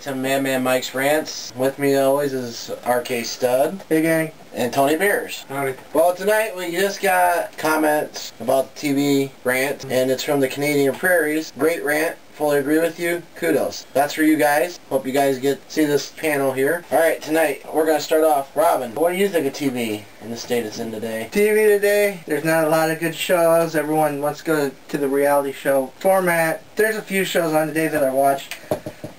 back to Madman Mike's Rants. With me always is RK Stud. Hey gang. And Tony Beers. Howdy. Well, tonight we just got comments about the TV rant, mm-hmm. and it's from the Canadian Prairies. Great rant. Fully agree with you. Kudos. That's for you guys. Hope you guys get see this panel here. All right, tonight we're gonna start off. Robin, what do you think of TV in the state it's in today? TV today, there's not a lot of good shows. Everyone wants to go to the reality show format. There's a few shows on today that I watch.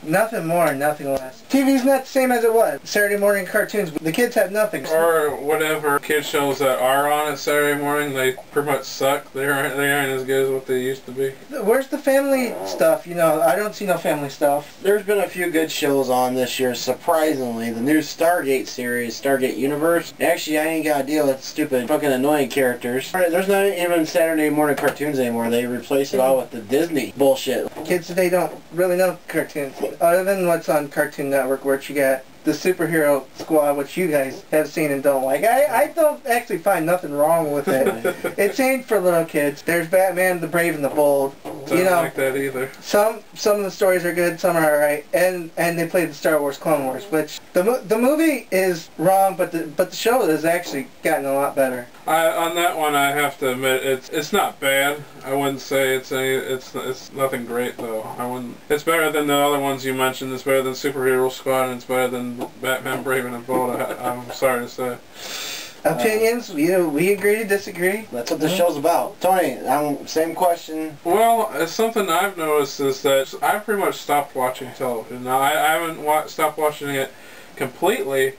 Nothing more, nothing less. TV's not the same as it was. Saturday morning cartoons, the kids have nothing. Or whatever kid shows that are on at Saturday morning, they pretty much suck. They aren't they aren't as good as what they used to be. Where's the family stuff? You know, I don't see no family stuff. There's been a few good shows on this year, surprisingly. The new Stargate series, Stargate Universe. Actually, I ain't got a deal with stupid, fucking annoying characters. There's not even Saturday morning cartoons anymore. They replace it all with the Disney bullshit. Kids today don't really know cartoons, other than what's on Cartoon Network, where you got the superhero squad, which you guys have seen and don't like. I, I don't actually find nothing wrong with it. it's aimed for little kids. There's Batman, the Brave and the Bold. Don't you know, like that either. some some of the stories are good, some are alright, and and they played the Star Wars Clone Wars, which the the movie is wrong, but the but the show has actually gotten a lot better. I on that one I have to admit it's it's not bad. I wouldn't say it's any it's it's nothing great though. I wouldn't. It's better than the other ones you mentioned. It's better than Superhero Squad and it's better than Batman Brave and the Bold. I, I'm sorry to say. Opinions, we we agree to disagree. That's what this show's about. Tony, um, same question. Well, it's something I've noticed is that I've pretty much stopped watching television. Now I, I haven't wa- stopped watching it completely,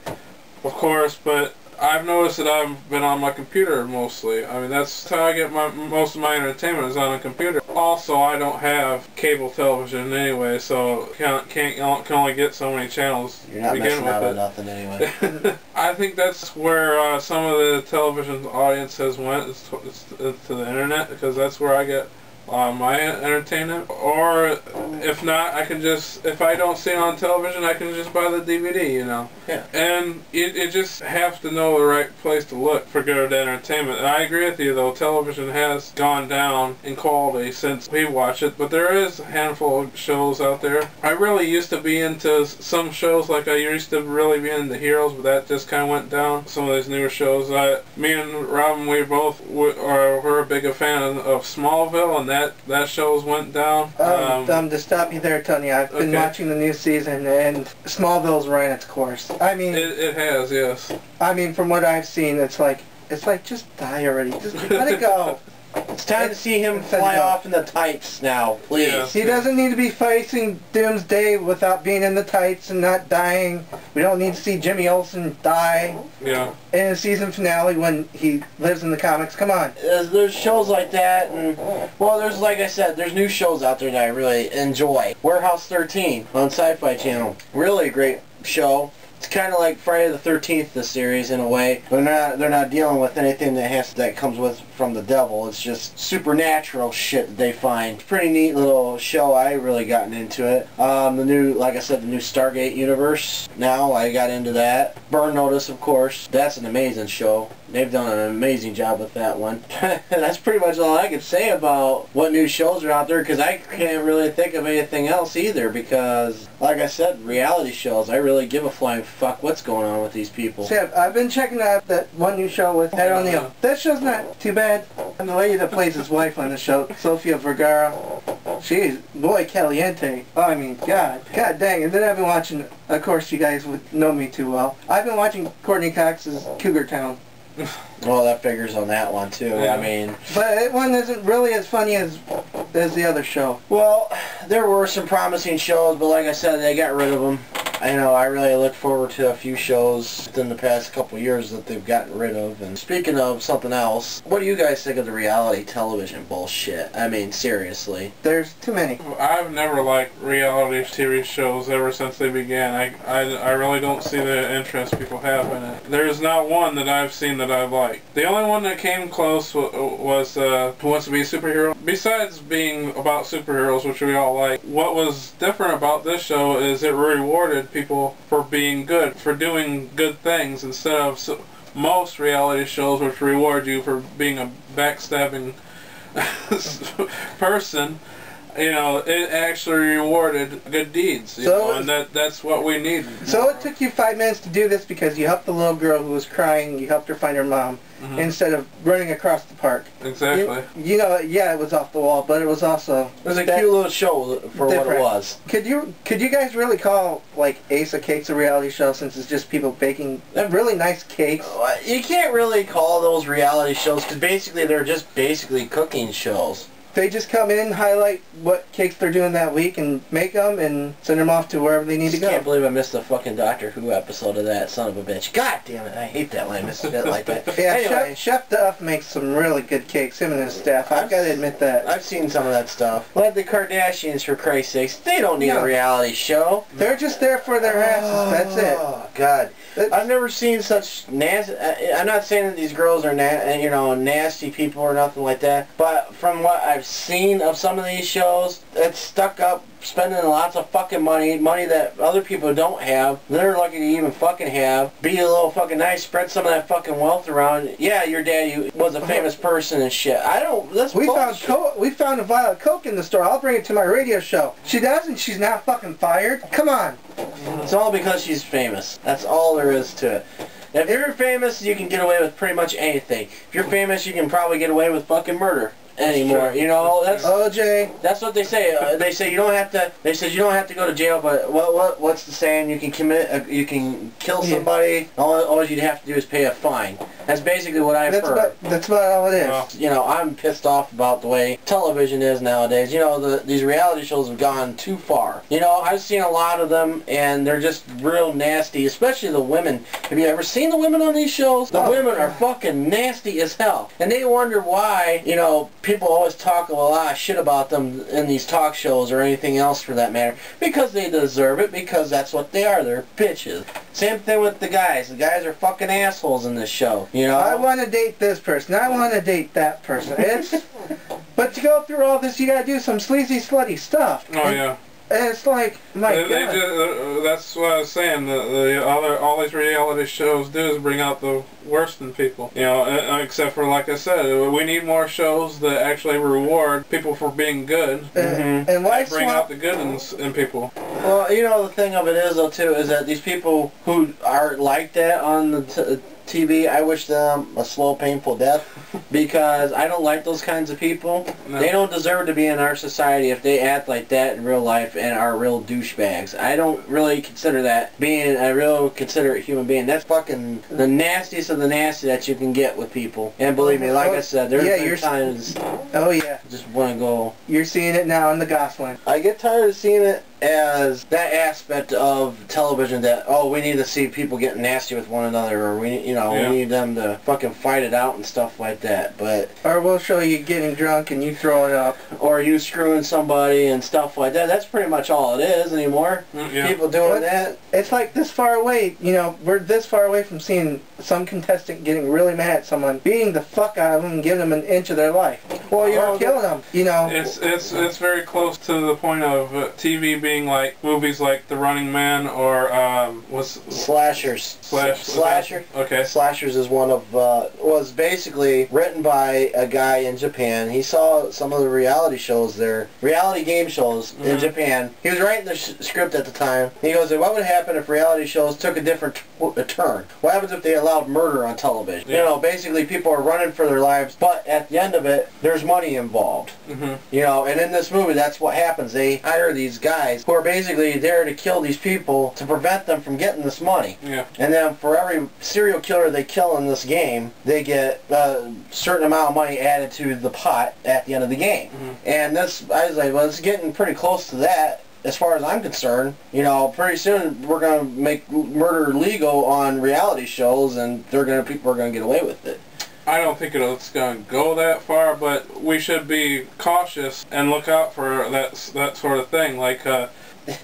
of course, but I've noticed that I've been on my computer mostly. I mean, that's how I get my most of my entertainment is on a computer. Also, I don't have cable television anyway, so can't can't can only get so many channels You're not to begin messing out it. nothing anyway. I think that's where uh, some of the television audience has went is to, is to the internet because that's where I get uh, my entertainment. Or if not, I can just if I don't see it on television, I can just buy the DVD. You know. Yeah. And it, it just have to know the right place to look for good entertainment. And I agree with you though, television has gone down in quality since we watch it, but there is a handful of shows out there. I really used to be into some shows like I used to really be into Heroes, but that just kind of went down. Some of these newer shows, I, me and Robin, we both w- are we're a big fan of Smallville, and that that shows went down. Um, um, to stop you there, Tony, I've been okay. watching the new season, and Smallville's ran its course. I mean, it, it has, yes. I mean, from what I've seen, it's like it's like just die already. Just let it go. it's time to see him It's time to fly off in the tights now, please. Yeah. He doesn't need to be facing doomsday without being in the tights and not dying. We don't need to see Jimmy Olsen die Yeah. in a season finale when he lives in the comics. Come on. There's, there's shows like that, and well, there's like I said, there's new shows out there that I really enjoy. Warehouse 13 on Sci-Fi Channel, really great show. It's kind of like Friday the 13th, the series in a way. They're not they're not dealing with anything that has that comes with from the devil. It's just supernatural shit that they find. Pretty neat little show. I really gotten into it. Um, the new, like I said, the new Stargate universe. Now I got into that. Burn Notice, of course. That's an amazing show. They've done an amazing job with that one. That's pretty much all I can say about what new shows are out there because I can't really think of anything else either because, like I said, reality shows, I really give a flying fuck what's going on with these people. See, I've, been checking out that one new show with Ed O'Neill. That show's not too bad. And the lady that plays his wife on the show, Sofia Vergara, she's boy caliente. Oh, I mean, God, God dang. And then I've been watching. Of course, you guys would know me too well. I've been watching Courteney Cox's Cougar Town. Well, that figures on that one too. Yeah. I mean, But it one isn't really as funny as as the other show. well, there were some promising shows, but like I said, they got rid of them. I know I really look forward to a few shows within the past couple years that they've gotten rid of. And speaking of something else, what do you guys think of the reality television bullshit? I mean, seriously. There's too many. I've never liked reality TV shows ever since they began. I, I, I really don't see the interest people have in it. There's not one that I've seen that I like. The only one that came close w- was uh, Who Wants to Be a Superhero. Besides being about superheroes, which we all like, what was different about this show is it rewarded people for being good, for doing good things instead of so, most reality shows which reward you for being a backstabbing person. You know, it actually rewarded good deeds. You So know, and that that's what we need. So it took you five minutes to do this because you helped the little girl who was crying. You helped her find her mom Mhm. instead of running across the park. Exactly. You, you know, yeah, it was off the wall, but it was also. It was a cute little show for what Different. it was. Could you could you guys really call like Ace of Cakes a reality show since it's just people baking really nice cakes? Uh, You can't really call those reality shows because basically they're just basically cooking shows. They just come in, highlight what cakes they're doing that week, and make them and send them off to wherever they need to Just can't believe I missed a fucking Doctor Who episode of that son of a bitch. God damn it! I hate that when I miss shit like that. Yeah, anyway, Chef, Chef Duff makes some really good cakes. Him and his staff. I've got to admit that. I've seen some of that stuff. Like the Kardashians, for Christ's sakes, they don't need No. a reality show. They're just there for their ah, asses. That's it. Oh God, That's- I've never seen such nasty. Uh, I'm not saying that these girls are na- you know nasty people or nothing like that, but from what I've seen of some of these shows, it's stuck up spending lots of fucking money, money that other people don't have. They're lucky to even fucking have. Be a little fucking nice, spread some of that fucking wealth around. Yeah, your daddy was a famous person and shit. I don't. That's We found bullshit. co- we found a vial of coke in the store. I'll bring it to my radio show. She doesn't. She's not fucking fired. Come on. It's all because she's famous. That's all there is to it. If you're famous, you can get away with pretty much anything. If you're famous, you can probably get away with fucking murder anymore. You know, that's OJ. that's what they say. Uh, they say you don't have to. They said you don't have to go to jail, but what what what's the saying? You can commit. Uh, you can kill Yeah. somebody. All, all you'd have to do is pay a fine. That's basically what I've That's heard. about that's about all it is. Well, you know, I'm pissed off about the way television is nowadays. You know, the, these reality shows have gone too far. You know, I've seen a lot of them, and they're just real nasty, especially the women. Have you ever seen the women on these shows? The Oh. women are fucking nasty as hell. And they wonder why, you know, people always talk a lot of shit about them in these talk shows or anything else for that matter. Because they deserve it, because that's what they are. They're bitches. Same thing with the guys. The guys are fucking assholes in this show. You know? I want to date this person. I want to date that person. It's but to go through all this, you gotta do some sleazy, slutty stuff. oh yeah. And it's like, my They, they God. just, uh, that's what I was saying. The, the other all these reality shows do is bring out the worst in people. You know, uh, except for like I said, we need more shows that actually reward people for being good. and, and why Bring out the good in, in people. Well, you know the thing of it is though too is that these people who are like that on the t- TV, I wish them a slow, painful death because I don't like those kinds of people. No. They don't deserve to be in our society if they act like that in real life and are real douchebags. I don't really consider that being a real considerate human being. That's fucking the nastiest of the nasty that you can get with people. And believe me, like I said, there's Yeah, been times Oh yeah, just want to go you're seeing it now in the Gosling. I get tired of seeing it as that aspect of television that oh we need to see people getting nasty with one another or we you know Yeah. we need them to fucking fight it out and stuff like that but Or we'll show you getting drunk and you throwing up. or you screwing somebody and stuff like that that's pretty much all it is anymore Mm, Yeah. people doing What? that It's like this far away, you know, we're this far away from seeing some contestant getting really mad at someone, beating the fuck out of them and giving them an inch of their life. Well, you're Oh, killing them, you know. It's it's it's very close to the point of uh, TV being like movies like The Running Man or um what's slashers Slash slasher Okay. Slashers is one of uh, was basically written by a guy in Japan. He saw some of the reality shows there, reality game shows in Mhm. Japan. He was writing the sh- script at the time. He goes, "What would happen if reality shows took a different t- a turn? What happens if they allowed murder on television? You know, basically people are running for their lives, but at the end of it, there's money involved. hmm You know, and in this movie, that's what happens. They hire these guys who are basically there to kill these people to prevent them from getting this money. Yeah. And then for every serial killer they kill in this game, they get a certain amount of money added to the pot at the end of the game. Mhm. And this, I was like, well, it's getting pretty close to that. As far as I'm concerned, you know, pretty soon we're gonna make murder legal on reality shows, and they're gonna people are gonna get away with it. I don't think it's going to go that far, but we should be cautious and look out for that that sort of thing. Like, uh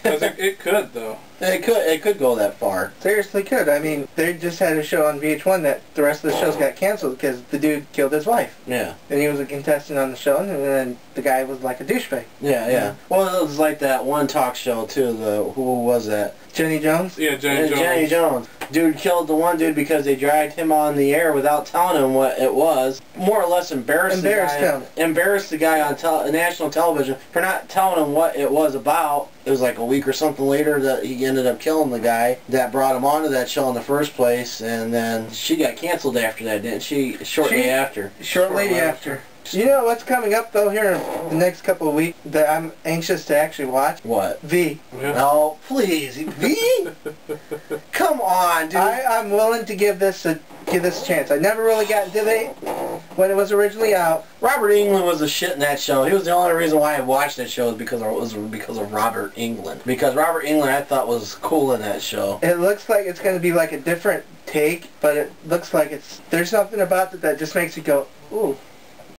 'cause it, it could though. It could it could go that far. Seriously could. I mean, they just had a show on VH1 that the rest of the shows got canceled because the dude killed his wife. Yeah. And he was a contestant on the show, and then the guy was like a douchebag. Yeah, yeah. Well, it was like that one talk show too. The who was that? Jenny Jones? Yeah, Jenny Jones. Jenny Jones. Dude killed the one dude because they dragged him on the air without telling him what it was. More or less embarrassed, Embarrassed the guy, him. Embarrassed the guy on national television for not telling him what it was about. It was like a week or something later that he ended up killing the guy that brought him onto that show in the first place, and then she got canceled after that, didn't she? Shortly She- after. Shortly after. You know what's coming up though here in the next couple of weeks that I'm anxious to actually watch? What? V. Yeah. Oh, please, V. Come on, dude. I, I'm willing to give this a give this a chance. I never really got into it when it was originally out. Robert Englund was a shit in that show. He was the only reason why I watched that show is because of, was because of Robert Englund. Because Robert Englund I thought was cool in that show. It looks like it's going to be like a different take, but it looks like it's there's something about it that just makes you go, ooh.